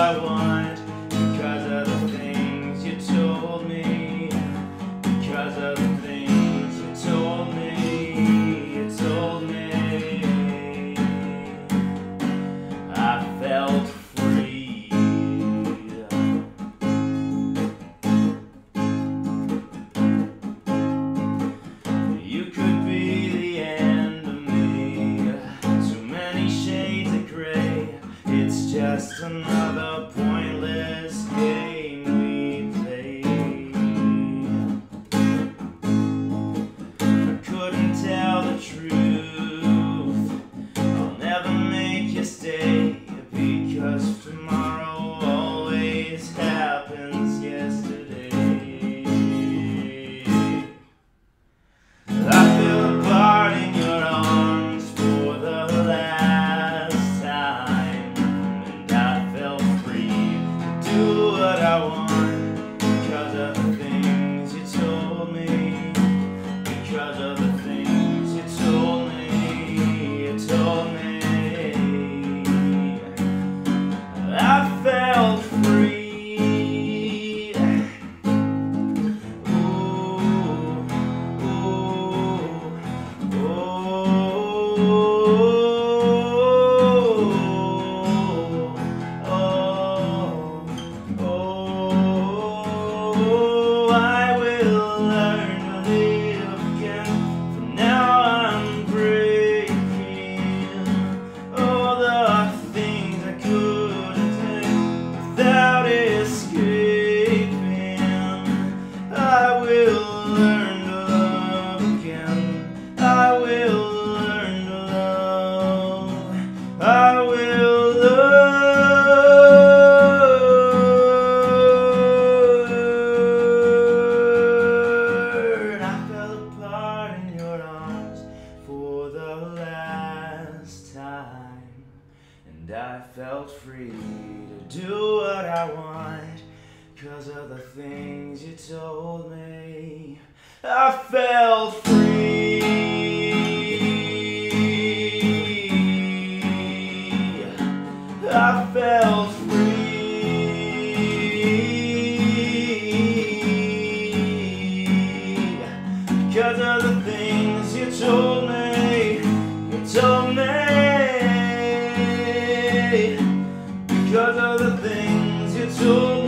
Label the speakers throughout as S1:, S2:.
S1: I because of the things you told me, because of the things you told me, you told me. I felt free. You could be the end of me. Too many shades of gray. It's just another. And I felt free to do what I want Cause of the things you told me. I felt free. I felt because of the things you told me.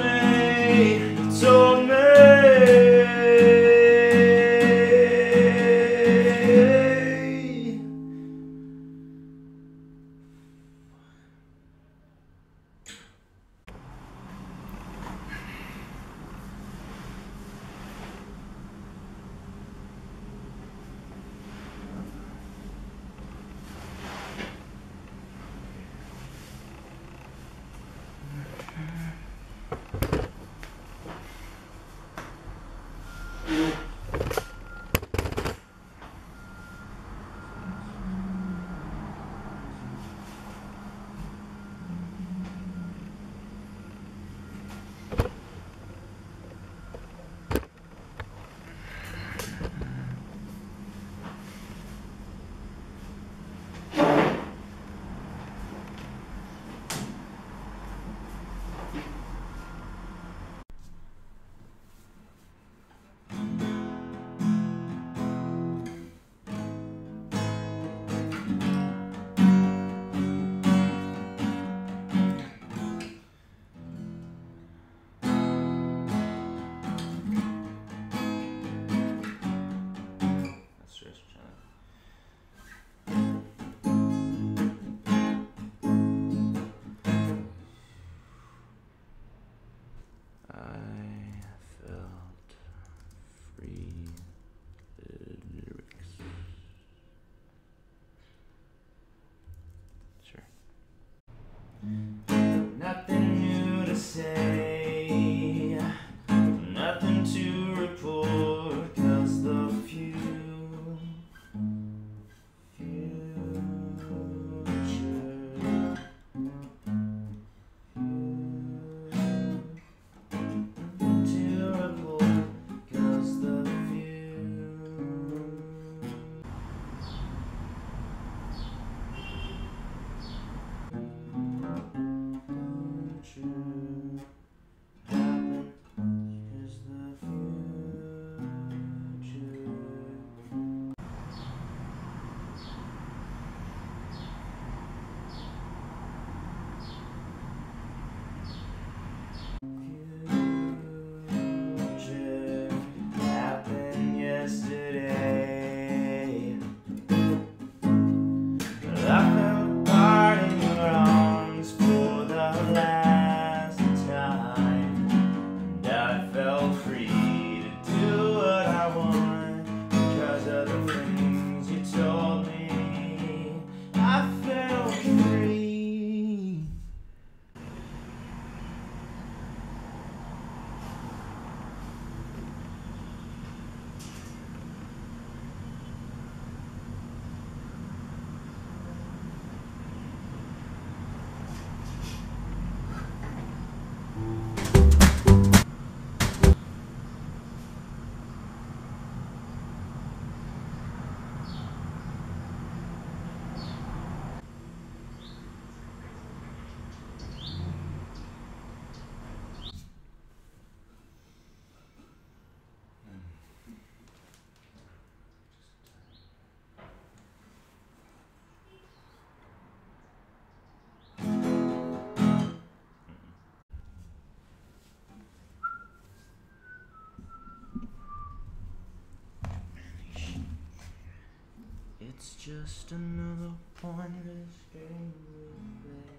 S1: Just another pointless game we play.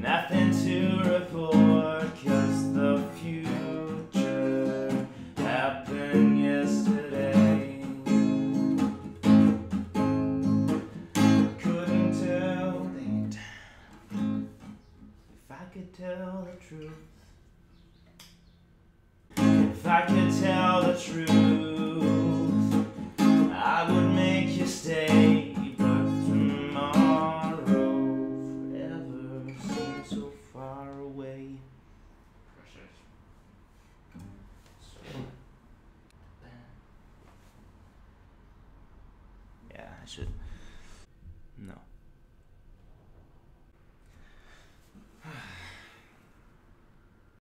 S1: Nothing to report, cause the future happened yesterday. Couldn't tell if I could tell the truth. If I could tell the truth, I would make you stay.